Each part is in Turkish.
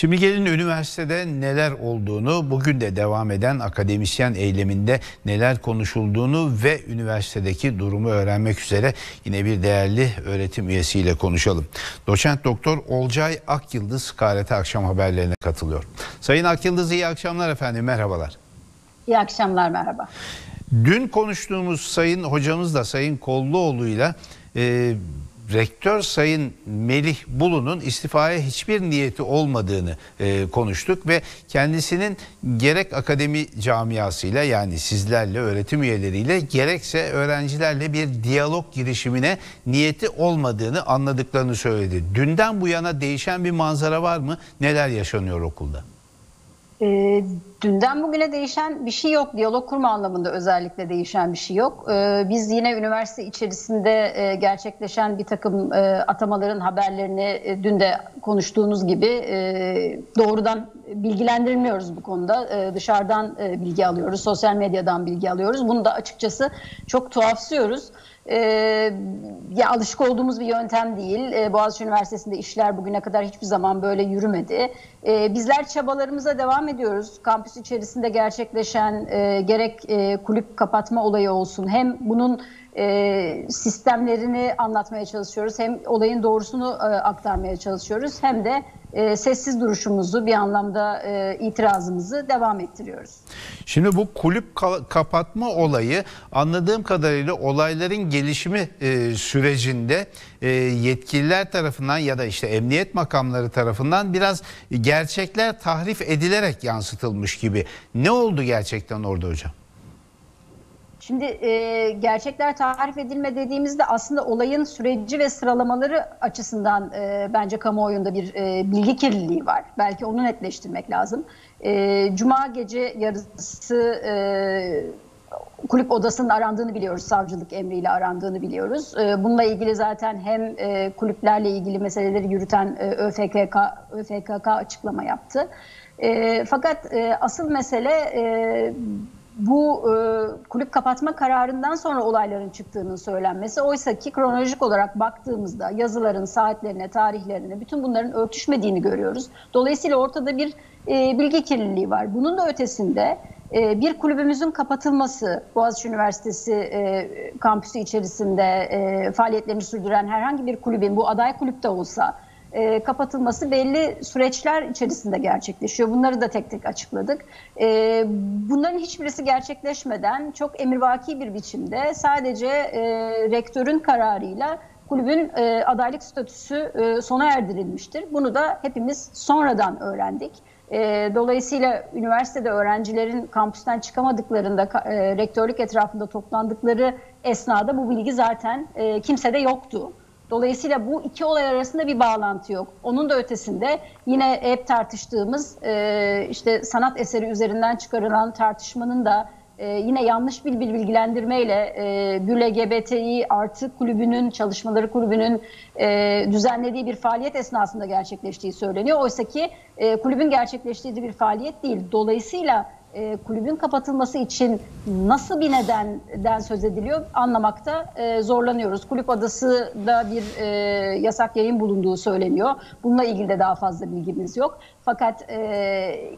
Şimdi gelin üniversitede neler olduğunu, bugün de devam eden akademisyen eyleminde neler konuşulduğunu ve üniversitedeki durumu öğrenmek üzere yine bir değerli öğretim üyesiyle konuşalım. Doçent Doktor Olcay Akyıldız KRT akşam haberlerine katılıyor. Sayın Akyıldız iyi akşamlar efendim, merhabalar. İyi akşamlar, merhaba. Dün konuştuğumuz Sayın Hocamız da Sayın Kolluoğlu'yla e, rektör Sayın Melih Bulu'nun istifaya hiçbir niyeti olmadığını e, konuştuk ve kendisinin gerek akademi camiasıyla yani sizlerle öğretim üyeleriyle gerekse öğrencilerle bir diyalog girişimine niyeti olmadığını anladıklarını söyledi. Dünden bu yana değişen bir manzara var mı? Neler yaşanıyor okulda? E, dünden bugüne değişen bir şey yok. Diyalog kurma anlamında özellikle değişen bir şey yok. E, biz yine üniversite içerisinde e, gerçekleşen bir takım e, atamaların haberlerini e, dün de konuştuğunuz gibi e, doğrudan bilgilendirilmiyoruz bu konuda. E, dışarıdan e, bilgi alıyoruz, sosyal medyadan bilgi alıyoruz. Bunu da açıkçası çok tuhafsıyoruz. E, ya alışık olduğumuz bir yöntem değil. E, Boğaziçi Üniversitesi'nde işler bugüne kadar hiçbir zaman böyle yürümedi. E, bizler çabalarımıza devam ediyoruz. Kampüs içerisinde gerçekleşen e, gerek e, kulüp kapatma olayı olsun hem bunun e, sistemlerini anlatmaya çalışıyoruz. Hem olayın doğrusunu e, aktarmaya çalışıyoruz hem de e, sessiz duruşumuzu bir anlamda e, itirazımızı devam ettiriyoruz. Şimdi bu kulüp ka- kapatma olayı anladığım kadarıyla olayların gelişimi e, sürecinde e, yetkililer tarafından ya da işte emniyet makamları tarafından biraz gerçekler tahrif edilerek yansıtılmış gibi. Ne oldu gerçekten orada hocam? Şimdi e, gerçekler tarif edilme dediğimizde aslında olayın süreci ve sıralamaları açısından e, bence kamuoyunda bir e, bilgi kirliliği var. Belki onu netleştirmek lazım. E, Cuma gece yarısı e, kulüp odasının arandığını biliyoruz. Savcılık emriyle arandığını biliyoruz. E, bununla ilgili zaten hem e, kulüplerle ilgili meseleleri yürüten e, ÖFKK, ÖFKK açıklama yaptı. E, fakat e, asıl mesele... E, bu e, kulüp kapatma kararından sonra olayların çıktığının söylenmesi. Oysa ki kronolojik olarak baktığımızda yazıların saatlerine, tarihlerine bütün bunların örtüşmediğini görüyoruz. Dolayısıyla ortada bir e, bilgi kirliliği var. Bunun da ötesinde e, bir kulübümüzün kapatılması, Boğaziçi Üniversitesi e, kampüsü içerisinde e, faaliyetlerini sürdüren herhangi bir kulübün, bu aday kulüpte olsa e, kapatılması belli süreçler içerisinde gerçekleşiyor. Bunları da tek tek açıkladık. E, bunların hiçbirisi gerçekleşmeden çok emirvaki bir biçimde sadece e, rektörün kararıyla kulübün e, adaylık statüsü e, sona erdirilmiştir. Bunu da hepimiz sonradan öğrendik. E, dolayısıyla üniversitede öğrencilerin kampüsten çıkamadıklarında e, rektörlük etrafında toplandıkları esnada bu bilgi zaten e, kimsede yoktu. Dolayısıyla bu iki olay arasında bir bağlantı yok. Onun da ötesinde yine hep tartıştığımız e, işte sanat eseri üzerinden çıkarılan tartışmanın da e, yine yanlış bir bilgilendirmeyle e, Gül LGBTİ artı kulübünün, çalışmaları kulübünün e, düzenlediği bir faaliyet esnasında gerçekleştiği söyleniyor. Oysa ki e, kulübün gerçekleştiği bir faaliyet değil. Dolayısıyla e, kulübün kapatılması için nasıl bir nedenden söz ediliyor anlamakta e, zorlanıyoruz. Kulüp adası da bir e, yasak yayın bulunduğu söyleniyor. Bununla ilgili de daha fazla bilgimiz yok. Fakat e,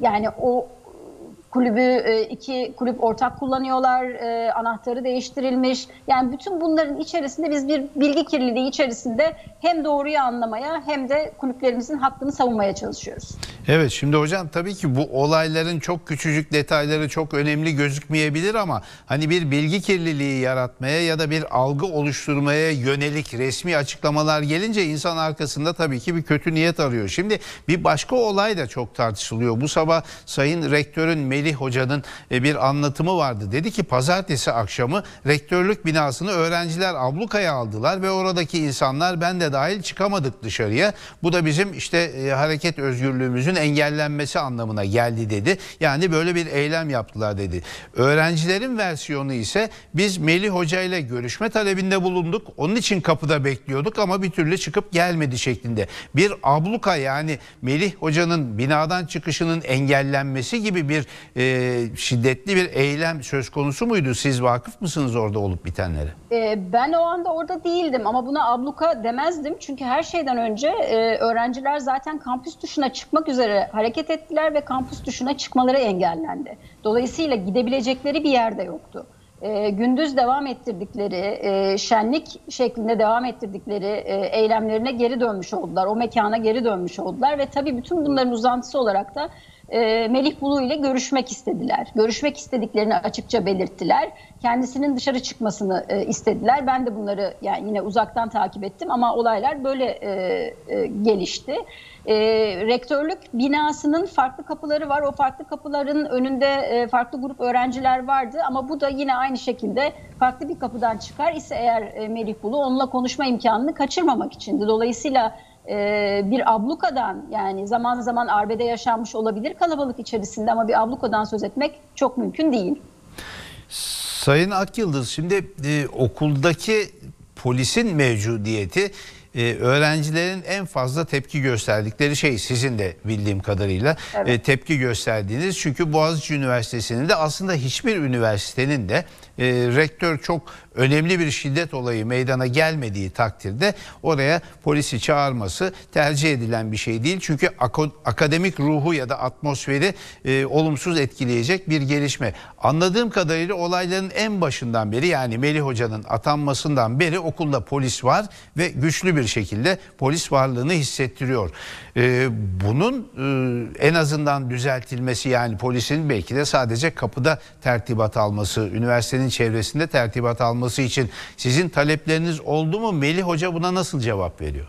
yani o kulübü e, iki kulüp ortak kullanıyorlar, e, anahtarı değiştirilmiş. Yani bütün bunların içerisinde biz bir bilgi kirliliği içerisinde hem doğruyu anlamaya hem de kulüplerimizin hakkını savunmaya çalışıyoruz. Evet şimdi hocam tabii ki bu olayların çok küçücük detayları çok önemli gözükmeyebilir ama hani bir bilgi kirliliği yaratmaya ya da bir algı oluşturmaya yönelik resmi açıklamalar gelince insan arkasında tabii ki bir kötü niyet arıyor. Şimdi bir başka olay da çok tartışılıyor. Bu sabah Sayın Rektörün Melih Hoca'nın e, bir anlatımı vardı. Dedi ki pazartesi akşamı rektörlük binasını öğrenciler ablukaya aldılar ve oradaki insanlar ben de dahil çıkamadık dışarıya. Bu da bizim işte e, hareket özgürlüğümüzün engellenmesi anlamına geldi dedi. Yani böyle bir eylem yaptılar dedi. Öğrencilerin versiyonu ise biz Melih Hoca ile görüşme talebinde bulunduk. Onun için kapıda bekliyorduk ama bir türlü çıkıp gelmedi şeklinde. Bir abluka yani Melih Hoca'nın binadan çıkışının engellenmesi gibi bir e, şiddetli bir eylem söz konusu muydu? Siz vakıf mısınız orada olup bitenlere? Ee, ben o anda orada değildim ama buna abluka demezdim. Çünkü her şeyden önce e, öğrenciler zaten kampüs dışına çıkmak üzere hareket ettiler ve kampüs dışına çıkmaları engellendi. Dolayısıyla gidebilecekleri bir yerde yoktu. E, gündüz devam ettirdikleri, e, şenlik şeklinde devam ettirdikleri e, eylemlerine geri dönmüş oldular. O mekana geri dönmüş oldular ve tabii bütün bunların uzantısı olarak da e, Melih Bulu ile görüşmek istediler. Görüşmek istediklerini açıkça belirttiler. Kendisinin dışarı çıkmasını e, istediler. Ben de bunları yani yine uzaktan takip ettim ama olaylar böyle e, gelişti. Rektörlük binasının farklı kapıları var. O farklı kapıların önünde farklı grup öğrenciler vardı ama bu da yine aynı şekilde farklı bir kapıdan çıkar ise eğer Melih Bulu onunla konuşma imkanını kaçırmamak içindi. Dolayısıyla e, bir ablukadan yani zaman zaman arbede yaşanmış olabilir kalabalık içerisinde ama bir ablukadan söz etmek çok mümkün değil. Sayın Akyıldız şimdi e, okuldaki polisin mevcudiyeti e, öğrencilerin en fazla tepki gösterdikleri şey sizin de bildiğim kadarıyla Evet. e, tepki gösterdiğiniz çünkü Boğaziçi Üniversitesi'nin de aslında hiçbir üniversitenin de e, rektör çok önemli bir şiddet olayı meydana gelmediği takdirde oraya polisi çağırması tercih edilen bir şey değil. Çünkü akademik ruhu ya da atmosferi e, olumsuz etkileyecek bir gelişme. Anladığım kadarıyla olayların en başından beri yani Melih Hoca'nın atanmasından beri okulda polis var ve güçlü bir şekilde polis varlığını hissettiriyor. E, bunun e, en azından düzeltilmesi yani polisin belki de sadece kapıda tertibat alması, üniversitenin çevresinde tertibat alması için sizin talepleriniz oldu mu? Melih Hoca buna nasıl cevap veriyor?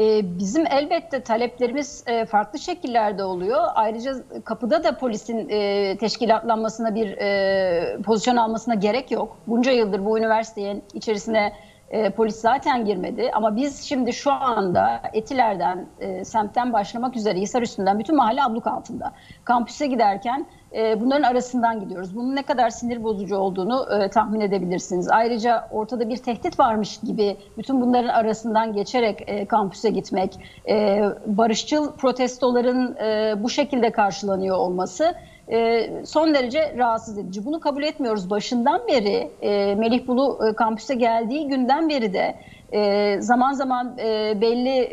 Ee, Bizim elbette taleplerimiz e, farklı şekillerde oluyor. Ayrıca kapıda da polisin e, teşkilatlanmasına bir e, pozisyon almasına gerek yok. Bunca yıldır bu üniversitenin içerisine e, polis zaten girmedi. Ama biz şimdi şu anda Etiler'den, e, semtten başlamak üzere Hisar üstünden bütün mahalle abluk altında. Kampüse giderken e, bunların arasından gidiyoruz. Bunun ne kadar sinir bozucu olduğunu e, tahmin edebilirsiniz. Ayrıca ortada bir tehdit varmış gibi bütün bunların arasından geçerek e, kampüse gitmek, e, barışçıl protestoların e, bu şekilde karşılanıyor olması e, son derece rahatsız edici. Bunu kabul etmiyoruz. Başından beri e, Melih Bulu e, kampüse geldiği günden beri de e, zaman zaman belli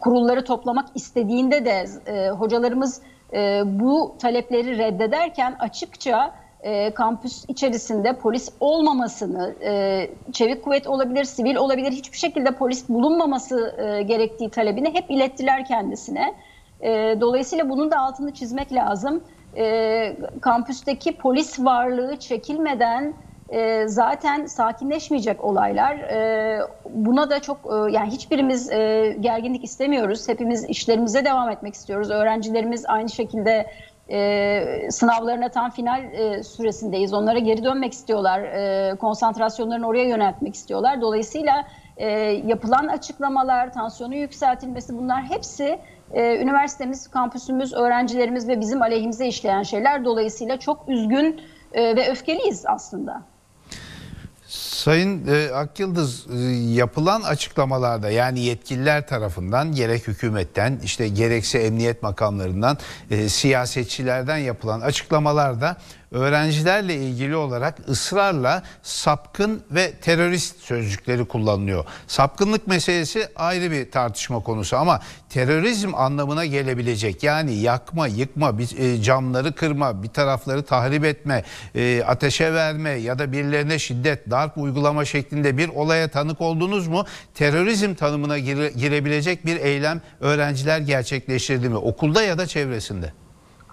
kurulları toplamak istediğinde de hocalarımız bu talepleri reddederken açıkça kampüs içerisinde polis olmamasını, çevik kuvvet olabilir, sivil olabilir, hiçbir şekilde polis bulunmaması gerektiği talebini hep ilettiler kendisine. Dolayısıyla bunun da altını çizmek lazım. E, kampüsteki polis varlığı çekilmeden e, zaten sakinleşmeyecek olaylar. E, buna da çok e, yani hiçbirimiz e, gerginlik istemiyoruz. Hepimiz işlerimize devam etmek istiyoruz. Öğrencilerimiz aynı şekilde e, sınavlarına tam final e, süresindeyiz. Onlara geri dönmek istiyorlar. E, konsantrasyonlarını oraya yöneltmek istiyorlar. Dolayısıyla e, yapılan açıklamalar, tansiyonu yükseltilmesi bunlar hepsi e, üniversitemiz, kampüsümüz, öğrencilerimiz ve bizim aleyhimize işleyen şeyler. Dolayısıyla çok üzgün e, ve öfkeliyiz aslında. Sayın e, Akyıldız e, yapılan açıklamalarda yani yetkililer tarafından gerek hükümetten işte gerekse emniyet makamlarından e, siyasetçilerden yapılan açıklamalarda öğrencilerle ilgili olarak ısrarla sapkın ve terörist sözcükleri kullanılıyor. Sapkınlık meselesi ayrı bir tartışma konusu ama terörizm anlamına gelebilecek yani yakma, yıkma, e, camları kırma, bir tarafları tahrip etme, e, ateşe verme ya da birilerine şiddet, darp uygulama şeklinde bir olaya tanık oldunuz mu? Terörizm tanımına gire- girebilecek bir eylem öğrenciler gerçekleştirdi mi? Okulda ya da çevresinde?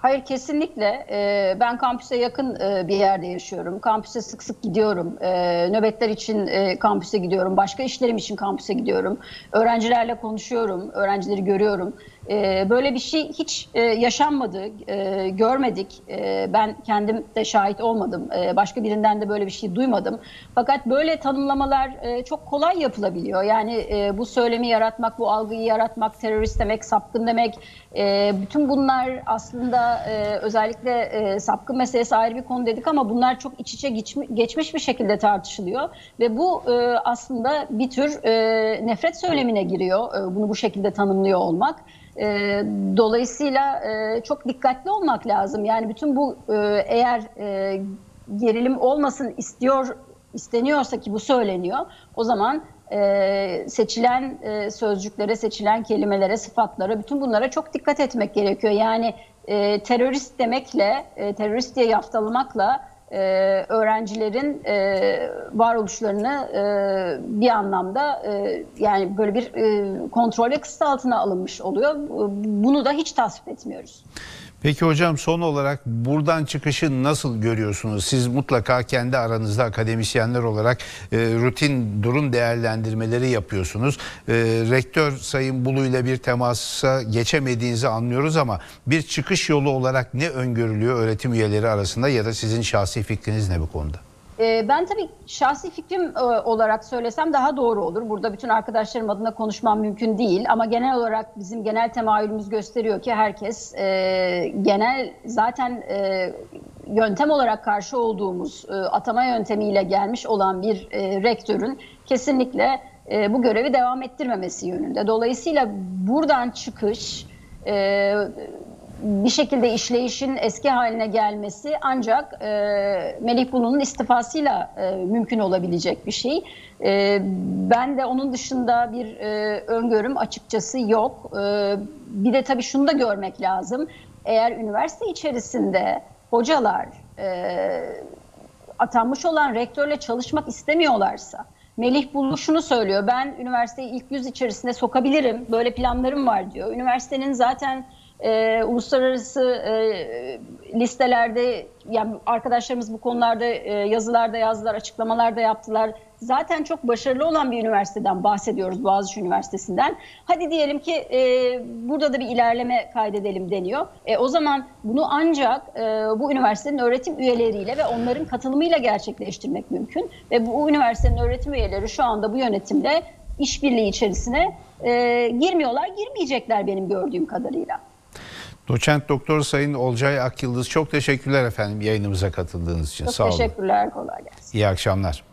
Hayır kesinlikle. Ee, ben kampüse yakın e, bir yerde yaşıyorum. Kampüse sık sık gidiyorum. Ee, nöbetler için e, kampüse gidiyorum. Başka işlerim için kampüse gidiyorum. Öğrencilerle konuşuyorum. Öğrencileri görüyorum. Ee, böyle bir şey hiç e, yaşanmadı, e, görmedik. E, ben kendim de şahit olmadım. E, başka birinden de böyle bir şey duymadım. Fakat böyle tanımlamalar e, çok kolay yapılabiliyor. Yani e, bu söylemi yaratmak, bu algıyı yaratmak, terörist demek, sapkın demek, e, bütün bunlar aslında e, özellikle e, sapkın meselesi ayrı bir konu dedik ama bunlar çok iç içe geçmiş bir şekilde tartışılıyor ve bu e, aslında bir tür e, nefret söylemine giriyor. E, bunu bu şekilde tanımlıyor olmak. E, dolayısıyla e, çok dikkatli olmak lazım. Yani bütün bu e, eğer e, gerilim olmasın istiyor isteniyorsa ki bu söyleniyor. O zaman e, seçilen e, sözcüklere, seçilen kelimelere, sıfatlara, bütün bunlara çok dikkat etmek gerekiyor. Yani e, terörist demekle, e, terörist diye yaftalamakla e, öğrencilerin e, varoluşlarını e, bir anlamda e, yani böyle bir e, kontrol ve kısıt altına alınmış oluyor. Bunu da hiç tasvip etmiyoruz. Peki hocam son olarak buradan çıkışı nasıl görüyorsunuz? Siz mutlaka kendi aranızda akademisyenler olarak e, rutin durum değerlendirmeleri yapıyorsunuz. E, rektör Sayın Bulu ile bir temasa geçemediğinizi anlıyoruz ama bir çıkış yolu olarak ne öngörülüyor öğretim üyeleri arasında ya da sizin şahsi fikriniz ne bu konuda? Ee, Ben tabii şahsi fikrim e, olarak söylesem daha doğru olur. Burada bütün arkadaşlarım adına konuşmam mümkün değil. Ama genel olarak bizim genel temayülümüz gösteriyor ki herkes e, genel zaten e, yöntem olarak karşı olduğumuz atama yöntemiyle gelmiş olan bir rektörün kesinlikle bu görevi devam ettirmemesi yönünde. Dolayısıyla buradan çıkış... Bir şekilde işleyişin eski haline gelmesi ancak e, Melih Bulu'nun istifasıyla e, mümkün olabilecek bir şey. E, ben de onun dışında bir e, öngörüm açıkçası yok. E, bir de tabii şunu da görmek lazım. Eğer üniversite içerisinde hocalar e, atanmış olan rektörle çalışmak istemiyorlarsa, Melih Bulu şunu söylüyor. Ben üniversiteyi ilk yüz içerisinde sokabilirim. Böyle planlarım var diyor. Üniversitenin zaten e, uluslararası e, listelerde yani arkadaşlarımız bu konularda e, yazılarda yazdılar, açıklamalarda yaptılar. Zaten çok başarılı olan bir üniversiteden bahsediyoruz Boğaziçi Üniversitesi'nden. Hadi diyelim ki e, burada da bir ilerleme kaydedelim deniyor. E, o zaman bunu ancak e, bu üniversitenin öğretim üyeleriyle ve onların katılımıyla gerçekleştirmek mümkün. Ve bu üniversitenin öğretim üyeleri şu anda bu yönetimde işbirliği içerisine e, girmiyorlar, girmeyecekler benim gördüğüm kadarıyla. Doçent Doktor Sayın Olcay Akyıldız çok teşekkürler efendim yayınımıza katıldığınız için. Çok Sağ olun. teşekkürler, kolay gelsin. İyi akşamlar.